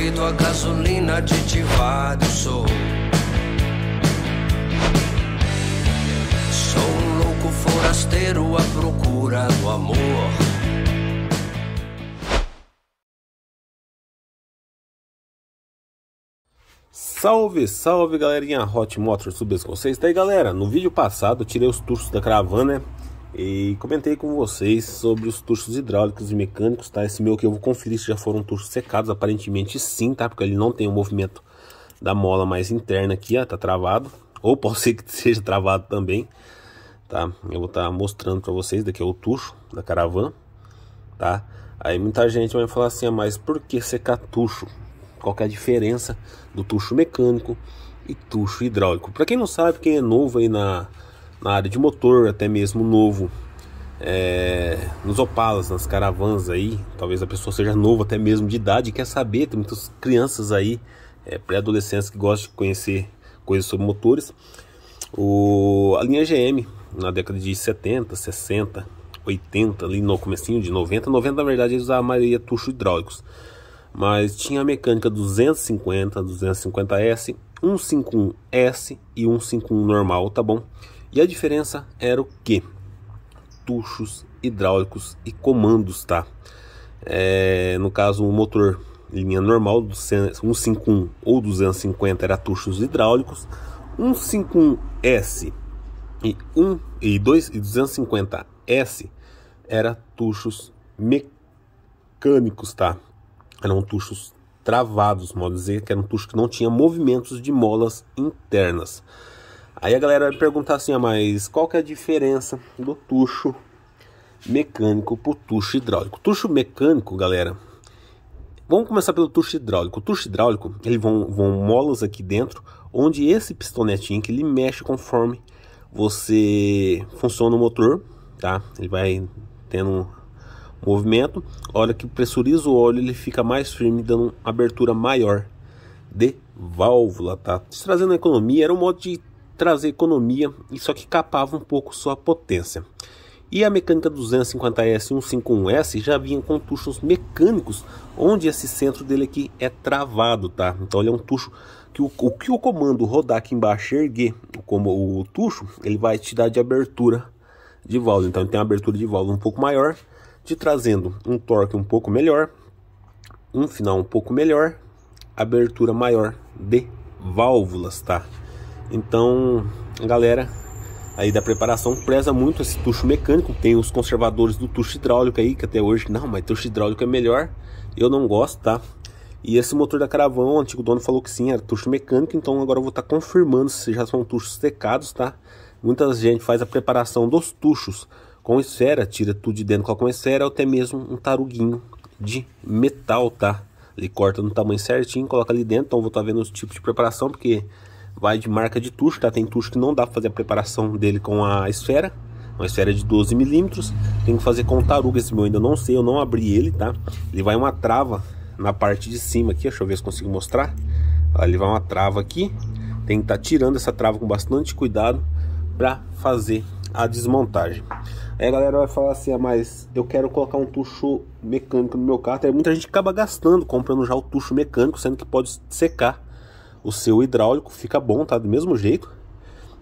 feito a gasolina aditivada. Eu sou. Sou um louco forasteiro à procura do amor. Salve, salve galerinha Hot Motors, com vocês? Tá aí galera, no vídeo passado eu tirei os tuchos da caravana e comentei com vocês sobre os tuchos hidráulicos e mecânicos, tá? Esse meu que eu vou conferir se já foram tuchos secados, aparentemente sim, tá? Porque ele não tem o movimento da mola mais interna aqui, ó, tá travado. Ou pode ser que seja travado também, tá? Eu vou estar tá mostrando para vocês, daqui é o tucho da caravana, tá? Aí muita gente vai falar assim, ah, mas por que secar tucho? qual é a diferença do tucho mecânico e tucho hidráulico. Para quem não sabe, quem é novo aí na, na área de motor, até mesmo novo é, nos Opalas, nas caravanas aí, talvez a pessoa seja nova até mesmo de idade quer saber, tem muitas crianças aí, é, pré-adolescentes que gostam de conhecer coisas sobre motores. O, a linha GM, na década de 70, 60, 80, ali no comecinho de 90, 90 na verdade eles usavam a maioria tuchos hidráulicos mas tinha a mecânica 250, 250S, 151S e 151 normal, tá bom? E a diferença era o que? Tuchos hidráulicos e comandos, tá? É, no caso, o motor linha normal do 151 ou 250 era tuchos hidráulicos, 151S e 1 e 2 e 250S era tuchos mecânicos, tá? eram tuchos travados, modo dizer, que eram tuchos que não tinha movimentos de molas internas. Aí a galera vai perguntar assim, mas qual que é a diferença do tucho mecânico para o tucho hidráulico? Tucho mecânico, galera, vamos começar pelo tucho hidráulico. O tucho hidráulico, ele vão, vão molas aqui dentro, onde esse pistonetinho que ele mexe conforme você funciona o motor, tá? Ele vai tendo movimento, hora que pressuriza o óleo ele fica mais firme, dando abertura maior de válvula, tá? Trazendo economia, era um modo de trazer economia, e só que capava um pouco sua potência. E a mecânica 250S e 151S já vinha com tuchos mecânicos, onde esse centro dele aqui é travado, tá? Então ele é um tucho que o, o que o comando rodar aqui embaixo erguer como o tucho, ele vai te dar de abertura de válvula. Então ele tem uma abertura de válvula um pouco maior te trazendo um torque um pouco melhor, um final um pouco melhor, abertura maior de válvulas, tá? Então, galera, aí da preparação preza muito esse tucho mecânico, tem os conservadores do tucho hidráulico aí, que até hoje, não, mas tucho hidráulico é melhor, eu não gosto, tá? E esse motor da Caravão, o antigo dono falou que sim, era tucho mecânico, então agora eu vou estar tá confirmando se já são tuchos secados, tá? Muita gente faz a preparação dos tuchos com esfera, tira tudo de dentro, coloca uma esfera, ou até mesmo um taruguinho de metal, tá? Ele corta no tamanho certinho, coloca ali dentro, então vou estar tá vendo os tipos de preparação, porque vai de marca de tucho, tá? Tem tucho que não dá para fazer a preparação dele com a esfera, uma esfera de 12 milímetros, tem que fazer com taruga, esse meu ainda não sei, eu não abri ele, tá? Ele vai uma trava na parte de cima aqui, deixa eu ver se consigo mostrar. Ele vai uma trava aqui, tem que estar tá tirando essa trava com bastante cuidado para fazer a desmontagem. Aí a galera vai falar assim, ah, mas eu quero colocar um tucho mecânico no meu carro. Aí muita gente acaba gastando, comprando já o tucho mecânico, sendo que pode secar o seu hidráulico, fica bom, tá? Do mesmo jeito.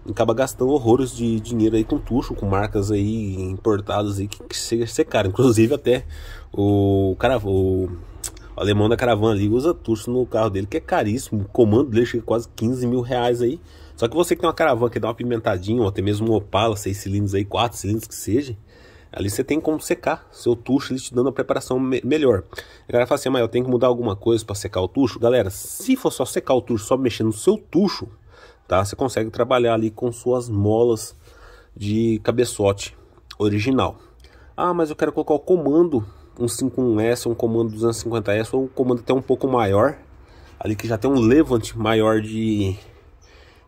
Acaba gastando horrores de dinheiro aí com tucho, com marcas aí importadas aí que, que secaram. Inclusive até o cara, o, o alemão da caravana ali usa tucho no carro dele, que é caríssimo. O comando dele chega quase 15 mil reais aí. Só que você que tem uma caravana que dá uma pimentadinha, ou até mesmo um Opala, seis cilindros aí, quatro cilindros que seja, ali você tem como secar seu tucho, ele te dando a preparação me melhor. A galera fala assim, mas eu tenho que mudar alguma coisa para secar o tucho? Galera, se for só secar o tucho, só mexendo no seu tucho, tá? Você consegue trabalhar ali com suas molas de cabeçote original. Ah, mas eu quero colocar o comando um 51S, um comando 250S, ou um comando até um pouco maior, ali que já tem um levante maior de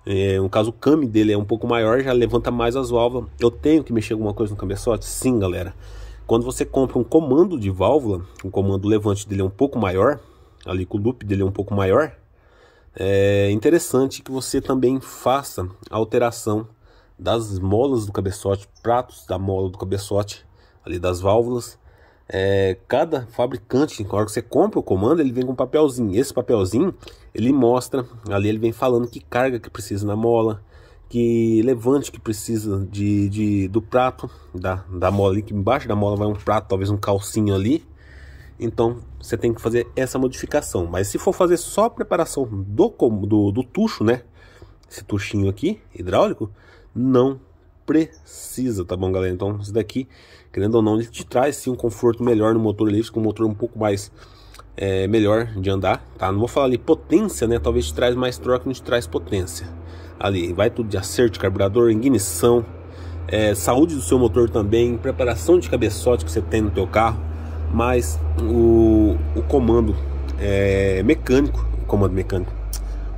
é, no caso, o came dele é um pouco maior, já levanta mais as válvulas. Eu tenho que mexer alguma coisa no cabeçote? Sim, galera. Quando você compra um comando de válvula, o comando levante dele é um pouco maior, ali com o loop dele é um pouco maior, é interessante que você também faça a alteração das molas do cabeçote, pratos da mola do cabeçote, ali das válvulas, é, cada fabricante, na hora que você compra o comando, ele vem com um papelzinho. Esse papelzinho, ele mostra, ali ele vem falando que carga que precisa na mola, que levante que precisa de, de do prato, da, da mola ali, que embaixo da mola vai um prato, talvez um calcinho ali. Então, você tem que fazer essa modificação. Mas se for fazer só a preparação do, do, do tucho, né? Esse tuchinho aqui, hidráulico, não precisa, tá bom, galera? Então, isso daqui, querendo ou não, ele te traz sim um conforto melhor no motor elétrico, um motor um pouco mais é, melhor de andar, tá? Não vou falar ali potência, né? Talvez te traz mais troca, não te traz potência. Ali, vai tudo de acerto carburador, ignição, é, saúde do seu motor também, preparação de cabeçote que você tem no teu carro, mas o, o comando é, mecânico, o comando mecânico,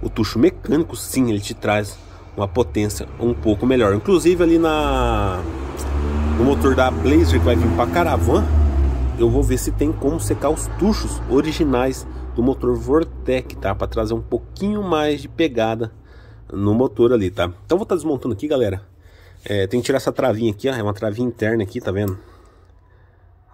o tucho mecânico sim, ele te traz uma potência um pouco melhor. Inclusive ali na no motor da Blazer que vai vir para Caravan, eu vou ver se tem como secar os tuchos originais do motor Vortec, tá? Para trazer um pouquinho mais de pegada no motor ali, tá? Então vou estar tá desmontando aqui, galera. É, tem que tirar essa travinha aqui, ó. É uma travinha interna aqui, tá vendo?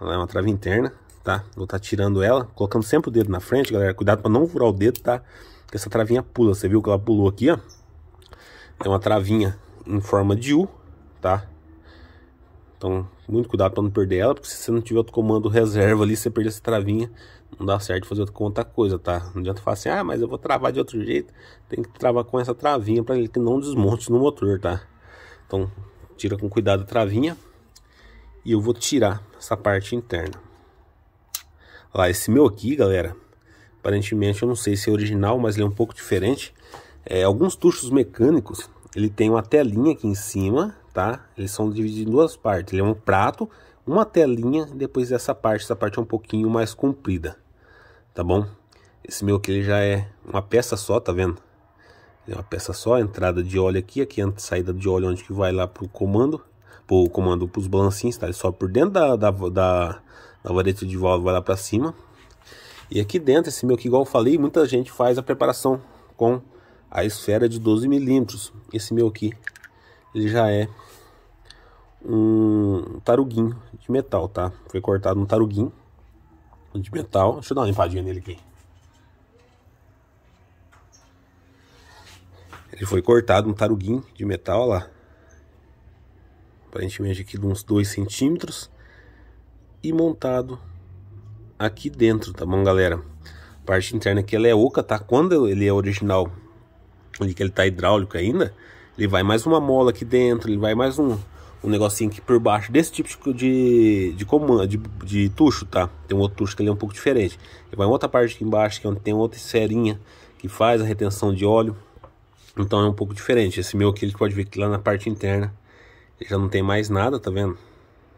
É uma travinha interna, tá? Vou estar tá tirando ela, colocando sempre o dedo na frente, galera. Cuidado para não furar o dedo, tá? Porque essa travinha pula. Você viu que ela pulou aqui, ó? É uma travinha em forma de U, tá? Então, muito cuidado para não perder ela, porque se você não tiver outro comando reserva ali, você perder essa travinha, não dá certo fazer outra coisa, tá? Não adianta falar assim, ah, mas eu vou travar de outro jeito. Tem que travar com essa travinha para que não desmonte no motor, tá? Então, tira com cuidado a travinha. E eu vou tirar essa parte interna. Lá, esse meu aqui, galera, aparentemente eu não sei se é original, mas ele é um pouco diferente. É, alguns tuchos mecânicos, ele tem uma telinha aqui em cima, tá? Eles são divididos em duas partes. Ele é um prato, uma telinha, depois essa parte, essa parte é um pouquinho mais comprida, tá bom? Esse meu aqui ele já é uma peça só, tá vendo? Ele é uma peça só, entrada de óleo aqui, aqui a saída de óleo onde que vai lá pro comando, pro comando pros balancinhos, tá? Ele sobe por dentro da, da, da, da vareta de válvula, vai lá para cima. E aqui dentro, esse meu aqui, igual eu falei, muita gente faz a preparação com a esfera de 12 milímetros. Esse meu aqui, ele já é um taruguinho de metal, tá? Foi cortado um taruguinho de metal. Deixa eu dar uma limpadinha nele aqui. Ele foi cortado um taruguinho de metal, lá. Aparentemente aqui de uns 2 centímetros. E montado aqui dentro, tá bom, galera? A parte interna aqui ela é oca, tá? Quando ele é original, onde que ele tá hidráulico ainda, ele vai mais uma mola aqui dentro, ele vai mais um, um negocinho aqui por baixo desse tipo de, de comando, de, de tucho, tá? Tem um outro tucho que ele é um pouco diferente. Ele vai outra parte aqui embaixo, que é onde tem outra esferinha que faz a retenção de óleo. Então é um pouco diferente. Esse meu aqui, ele pode ver que lá na parte interna ele já não tem mais nada, tá vendo?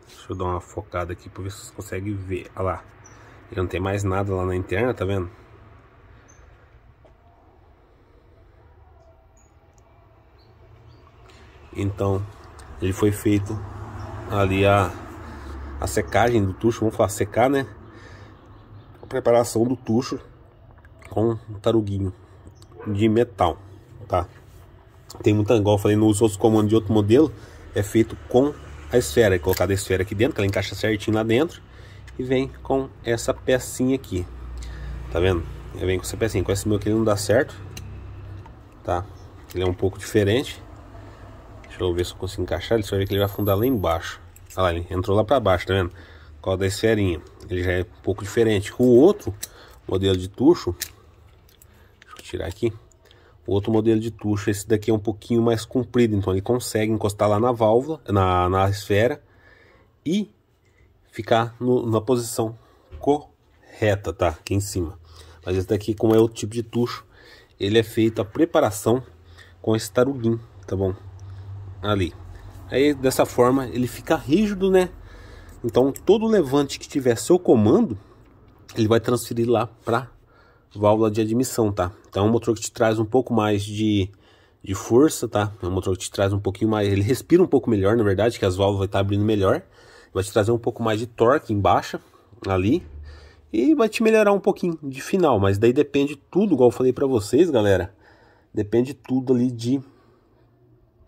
Deixa eu dar uma focada aqui para ver se vocês conseguem ver. Olha lá. Ele não tem mais nada lá na interna, tá vendo? Então, ele foi feito ali a, a secagem do tucho, vamos falar secar, né? A preparação do tucho com um taruguinho de metal, tá? Tem muita, igual eu falei nos outros comandos de outro modelo, é feito com a esfera, é colocada a esfera aqui dentro, que ela encaixa certinho lá dentro e vem com essa pecinha aqui, tá vendo? Ele vem com essa pecinha, com esse meu aqui ele não dá certo, tá? Ele é um pouco diferente, Deixa eu ver se eu consigo encaixar ele. Você vai ver que ele vai afundar lá embaixo. Olha lá, ele entrou lá para baixo, tá vendo? Qual da esferinha. Ele já é um pouco diferente. O outro modelo de tucho, deixa eu tirar aqui. O outro modelo de tucho, esse daqui é um pouquinho mais comprido, então ele consegue encostar lá na válvula, na, na esfera e ficar no, na posição correta, tá? Aqui em cima. Mas esse daqui, como é outro tipo de tucho, ele é feito a preparação com esse taruguinho, tá bom? Ali. Aí dessa forma ele fica rígido, né? Então todo levante que tiver seu comando, ele vai transferir lá para válvula de admissão, tá? Então é um motor que te traz um pouco mais de, de força, tá? É um motor que te traz um pouquinho mais, ele respira um pouco melhor, na verdade, que as válvulas vai estar tá abrindo melhor. Vai te trazer um pouco mais de torque em baixa ali e vai te melhorar um pouquinho de final, mas daí depende tudo, igual eu falei para vocês, galera. Depende tudo ali de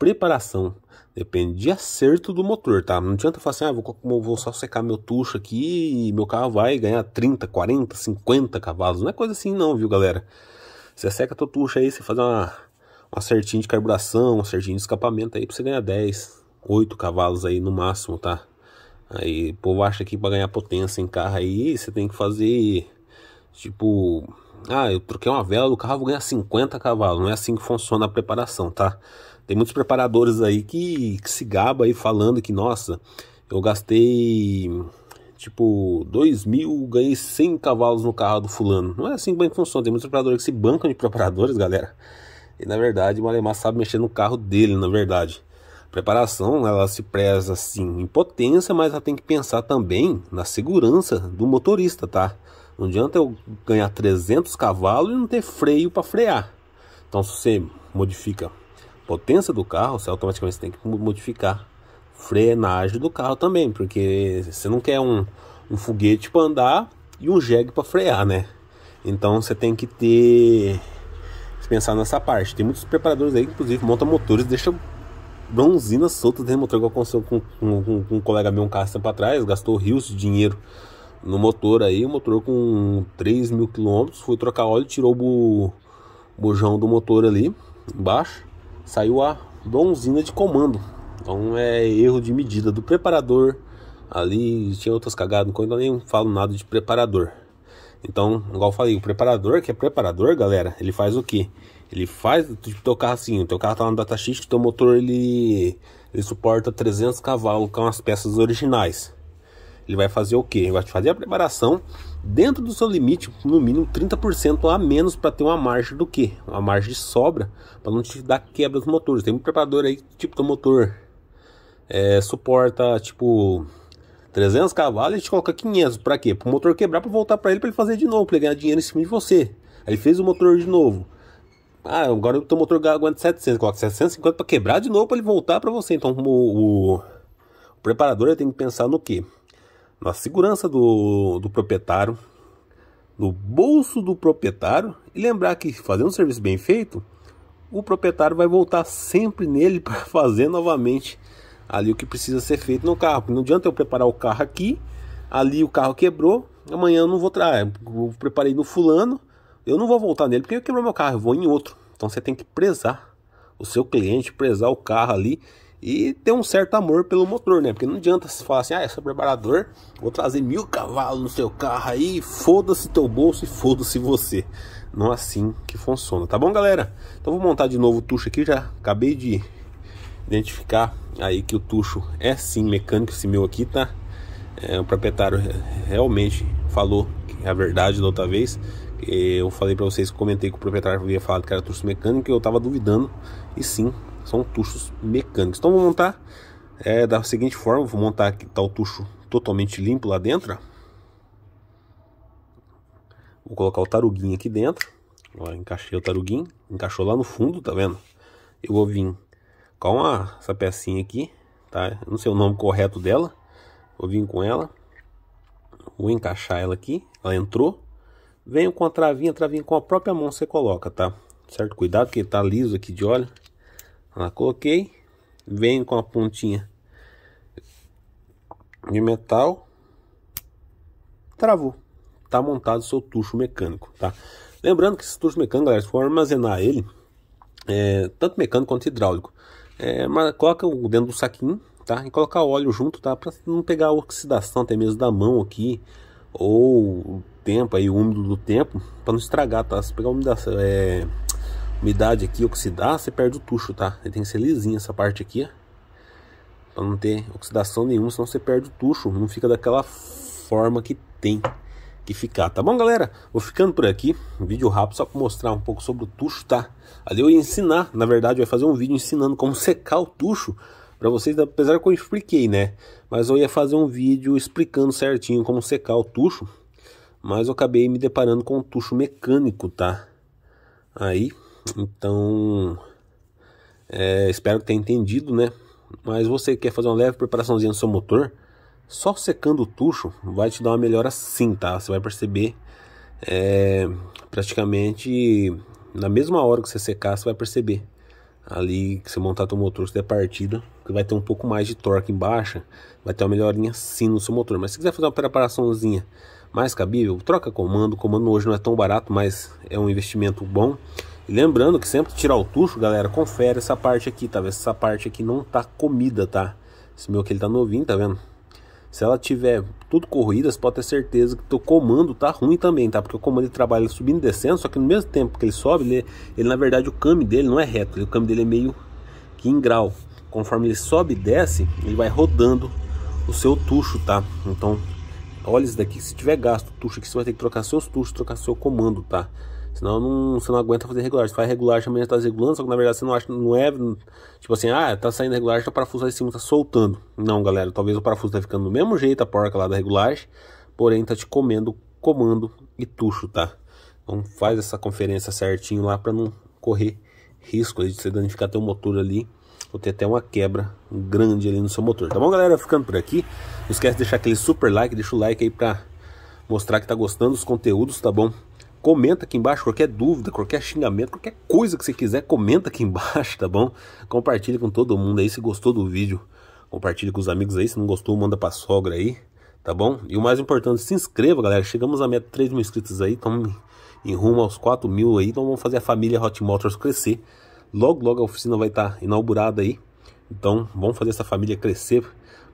preparação. Depende de acerto do motor, tá? Não adianta falar assim, ah, vou, vou só secar meu tucho aqui e meu carro vai ganhar 30, 40, 50 cavalos. Não é coisa assim não, viu, galera? Você seca teu tucho aí, você faz uma, um acertinho de carburação, um acertinho de escapamento aí pra você ganhar 10, 8 cavalos aí no máximo, tá? Aí o povo acha que para ganhar potência em carro aí, você tem que fazer tipo, ah, eu troquei uma vela do carro, vou ganhar 50 cavalos. Não é assim que funciona a preparação, tá? Tem muitos preparadores aí que, que se gaba aí falando que, nossa, eu gastei tipo 2 mil, ganhei 100 cavalos no carro do fulano. Não é assim que funciona. Tem muitos preparadores que se bancam de preparadores, galera. E na verdade o Alemar sabe mexer no carro dele, na verdade preparação ela se preza assim em potência, mas ela tem que pensar também na segurança do motorista, tá? Não adianta eu ganhar 300 cavalos e não ter freio para frear. Então, se você modifica a potência do carro, você automaticamente tem que modificar frenagem do carro também, porque você não quer um, um foguete para andar e um jegue para frear, né? Então, você tem que ter pensar nessa parte. Tem muitos preparadores aí que inclusive montam motores, deixam bronzina solta dentro do motor, que aconteceu com, com, com, com um colega meu um carro tempo atrás, gastou rios de dinheiro no motor aí, o motor com 3 mil quilômetros, foi trocar óleo, tirou o bujão do motor ali, embaixo, saiu a bronzina de comando. Então é erro de medida do preparador, ali tinha outras cagadas, então nem falo nada de preparador. Então, igual eu falei, o preparador, que é preparador, galera, ele faz o que? Ele faz, tipo, teu carro assim, o teu carro tá no datasheet, teu motor ele, ele suporta 300 cavalos com as peças originais. Ele vai fazer o que? Ele vai fazer a preparação dentro do seu limite, no mínimo 30% a menos para ter uma margem do que? Uma margem de sobra para não te dar quebra dos motores. Tem um preparador aí, tipo, do motor é, suporta tipo 300 cavalos, a gente coloca 500. Para quê? Para o motor quebrar, para voltar para ele, para ele fazer de novo, para ele ganhar dinheiro em cima de você. Aí ele fez o motor de novo. Ah, agora o teu motor aguenta 700, coloca 750 para quebrar de novo para ele voltar para você. Então o, o, o preparador tem que pensar no que? Na segurança do, do proprietário, no bolso do proprietário e lembrar que fazendo um serviço bem feito, o proprietário vai voltar sempre nele para fazer novamente ali o que precisa ser feito no carro. Não adianta eu preparar o carro aqui, ali o carro quebrou, amanhã eu não vou trazer, eu preparei no fulano, eu não vou voltar nele porque quebrou meu carro, eu vou em outro. Então você tem que prezar o seu cliente, prezar o carro ali e ter um certo amor pelo motor, né? Porque não adianta você falar assim, ah, é preparador, vou trazer mil cavalos no seu carro aí, foda-se teu bolso e foda-se você. Não é assim que funciona, tá bom, galera? Então vou montar de novo o tucho aqui, já acabei de identificar aí que o tucho é sim mecânico, esse meu aqui, tá? É, o proprietário realmente falou é a verdade da outra vez eu falei para vocês, comentei que o proprietário havia falado que era tucho mecânico e eu estava duvidando. E sim, são tuchos mecânicos. Então vou montar é, da seguinte forma, vou montar aqui tá o tucho totalmente limpo lá dentro. Vou colocar o taruguinho aqui dentro. Ó, encaixei o taruguinho, encaixou lá no fundo, tá vendo? Eu vou vir com a, essa pecinha aqui, tá? Não sei o nome correto dela. Vou vir com ela. Vou encaixar ela aqui. Ela entrou. Venho com a travinha, a travinha com a própria mão você coloca, tá? Certo? Cuidado que tá liso aqui de óleo. Lá, coloquei. Venho com a pontinha de metal. Travou. Tá montado o seu tucho mecânico, tá? Lembrando que esse tucho mecânico, galera, se for armazenar ele, é, tanto mecânico quanto hidráulico, é, mas coloca dentro do saquinho, tá? E colocar óleo junto, tá? Pra não pegar oxidação até mesmo da mão aqui, ou tempo aí, úmido do tempo, para não estragar, tá? Se pegar umidade, é, umidade aqui, oxidar, você perde o tucho, tá? Ele tem que ser lisinho essa parte aqui, para não ter oxidação nenhuma, senão você perde o tucho, não fica daquela forma que tem que ficar, tá bom, galera? Vou ficando por aqui, um vídeo rápido só para mostrar um pouco sobre o tucho, tá? Ali eu ia ensinar, na verdade, eu ia fazer um vídeo ensinando como secar o tucho para vocês, apesar que eu expliquei, né? Mas eu ia fazer um vídeo explicando certinho como secar o tucho mas eu acabei me deparando com um tucho mecânico, tá? Aí, então, é, espero que tenha entendido, né? Mas você quer fazer uma leve preparaçãozinha no seu motor, só secando o tucho vai te dar uma melhora sim, tá? Você vai perceber é, praticamente na mesma hora que você secar, você vai perceber ali que você montar teu motor, se der partida, que vai ter um pouco mais de torque em baixa, vai ter uma melhorinha sim no seu motor. Mas se quiser fazer uma preparaçãozinha mais cabível, troca comando. O comando hoje não é tão barato, mas é um investimento bom. Lembrando que sempre tirar o tucho, galera, confere essa parte aqui, tá? Essa parte aqui não tá comida, tá? Esse meu aqui ele tá novinho, tá vendo? Se ela tiver tudo corrida, você pode ter certeza que o comando tá ruim também, tá? Porque o comando ele trabalha subindo e descendo, só que no mesmo tempo que ele sobe, ele, ele na verdade o câmbio dele não é reto, ele, o câmbio dele é meio que em grau. Conforme ele sobe e desce, ele vai rodando o seu tucho, tá? Então, olha isso daqui, se tiver gasto tucho aqui, você vai ter que trocar seus tuchos, trocar seu comando, tá? Senão não, você não aguenta fazer regular. Você faz regular, também já tá regulando, só que na verdade você não acha, não é tipo assim, ah, tá saindo regular, já o parafuso lá em cima tá soltando. Não, galera, talvez o parafuso tá ficando do mesmo jeito, a porca lá da regulagem, porém tá te comendo comando e tucho, tá? Então faz essa conferência certinho lá para não correr risco de você danificar teu motor ali ou ter até uma quebra grande ali no seu motor. Tá bom, galera? Ficando por aqui. Não esquece de deixar aquele super like, deixa o like aí pra mostrar que tá gostando dos conteúdos, tá bom? Comenta aqui embaixo qualquer dúvida, qualquer xingamento, qualquer coisa que você quiser, comenta aqui embaixo, tá bom? Compartilha com todo mundo aí se gostou do vídeo. Compartilha com os amigos aí, se não gostou, manda pra sogra aí, tá bom? E o mais importante, se inscreva, galera. Chegamos a meta de 3 mil inscritos aí, estamos em rumo aos 4 mil aí, então vamos fazer a família Hot Motors crescer. Logo, logo a oficina vai estar tá inaugurada aí. Então, vamos fazer essa família crescer,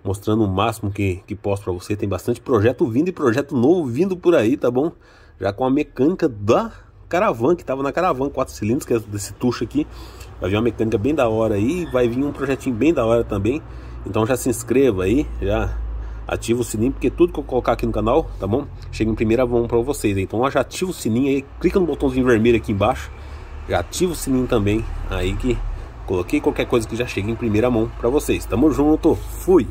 mostrando o máximo que, que posso para você. Tem bastante projeto vindo e projeto novo vindo por aí, tá bom? Já com a mecânica da Caravan, que estava na Caravan, quatro cilindros, que é desse tucho aqui. Vai vir uma mecânica bem da hora aí, vai vir um projetinho bem da hora também. Então já se inscreva aí, já ativa o sininho, porque tudo que eu colocar aqui no canal, tá bom? Chega em primeira mão para vocês. Então já ativa o sininho aí, clica no botãozinho vermelho aqui embaixo, já ativa o sininho também, aí que coloquei qualquer coisa que já chega em primeira mão para vocês. Tamo junto, fui!